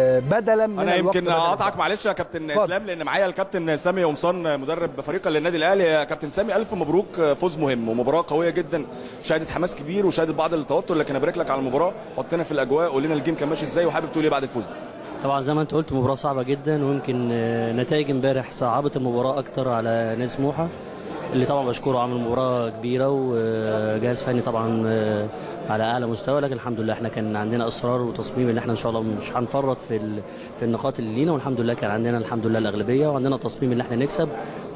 بدلا من أنا يمكن اقطعك معلش يا كابتن اتفضل. اسلام لأن معايا الكابتن سامي قمصان مدرب فريق للنادي الأهلي. يا كابتن سامي ألف مبروك. فوز مهم ومباراة قوية جدا شهدت حماس كبير وشهدت بعض التوتر لكن أبارك لك على المباراة. حطينا في الأجواء قول لنا الجيم كان ماشي إزاي وحابب تقول إيه بعد الفوز ده؟ طبعا زي ما أنت قلت مباراة صعبة جدا ويمكن آه، نتائج امبارح صعبت المباراة أكتر على نادي سموحة. اللي طبعا بشكره عمل مباراة كبيرة وجهاز فني طبعا آه، على أعلى مستوى لكن الحمد لله إحنا كان عندنا إصرار وتصميم إن إحنا إن شاء الله مش هنفرط في في النقاط اللي لينا والحمد لله كان عندنا الحمد لله الأغلبية وعندنا تصميم إن إحنا نكسب.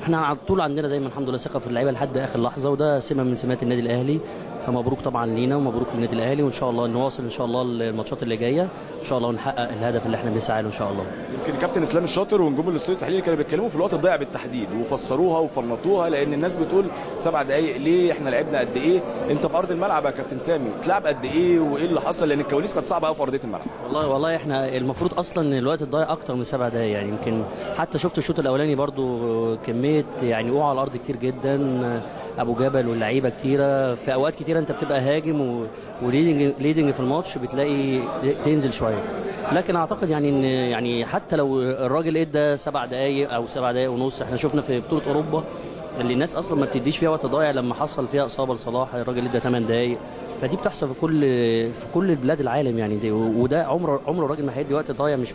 إحنا على طول عندنا دايما الحمد لله ثقة في اللعيبة لحد آخر لحظة وده سمة من سمات النادي الأهلي. فمبروك طبعا لينا ومبروك للنادي الأهلي وإن شاء الله نواصل إن شاء الله الماتشات اللي جاية. إن شاء الله ونحقق الهدف اللي إحنا بنسعى له إن شاء الله. يمكن كابتن إسلام الشاطر ونجوم الاستوديو التحليلي كانوا بيتكلموا في الوقت الضايع بالتحديد وفسروها وفنطوها لأن الناس بتقول سبع دقائق ليه إحنا لعبنا قد إيه؟ أنت في أرض الملعب يا كابتن سامي تلعب قد إيه؟ وإيه اللي حصل؟ لأن الكواليس كانت صعبة قوي في أرضية الملعب. والله والله إحنا المفروض أصلا الوقت الضايع أكتر من سبع دقايق يعني يمكن حتى شفت الشوط الأولاني برضو كمية يعني وقع على الأرض كتير جدا. أبو جبل واللعيبة كتيرة. في أوقات كتيرة أنت بتبقى هاجم و leading leading في الماتش بتلاقي تنزل شوية. لكن أعتقد يعني إن يعني حتى لو الراجل ادى سبع دقائق أو سبع دقائق ونص إحنا شفنا في بطولة أوروبا اللي الناس أصلا ما بتديش فيها وقت ضايع لما حصل فيها إصابة لصلاح الراجل ادى 8 دقائق فدي بتحصل في كل في كل بلاد العالم يعني. دي وده عمره عمره الراجل ما هيدي وقت ضايع مش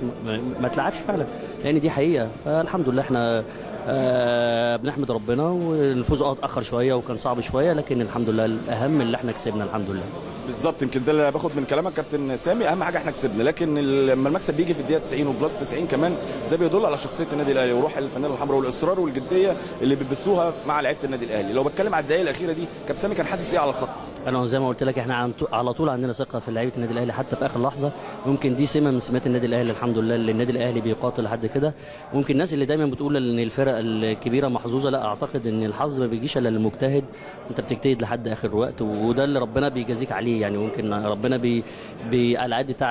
ما, تلعبش فعلا لأن دي حقيقة. فالحمد لله إحنا آه بنحمد ربنا والفوز آه اتاخر شوية وكان صعب شوية لكن الحمد لله الأهم اللي إحنا كسبنا الحمد لله. بالظبط يمكن ده اللي باخد من كلامك كابتن سامي أهم حاجة إحنا كسبنا. لكن لما المكسب بيجي في الدقيقة 90 وبلس 90 كمان ده بيدل على شخصية النادي الأهلي وروح الفانيلا الحمراء والإصرار والجدية اللي بيبثوها مع لعيبة النادي الأهلي. لو بتكلم على الدقائق الأخيرة دي كابتن سامي كان حاسس إيه على الخط؟ أنا زي ما قلت لك إحنا على طول عندنا ثقة في لعيبة النادي الأهلي حتى في آخر لحظة. ممكن دي سمة من سمات النادي الأهلي الحمد لله اللي النادي الأهلي بيقاتل لحد كده. ممكن الناس اللي دايما بتقول إن الفرق الكبيرة محظوظة لا أعتقد إن الحظ ما بيجيش إلا للمجتهد. أنت بتجتهد لحد آخر وقت وده اللي ربنا بيجازيك عليه يعني. ممكن ربنا بي, بي قد تعب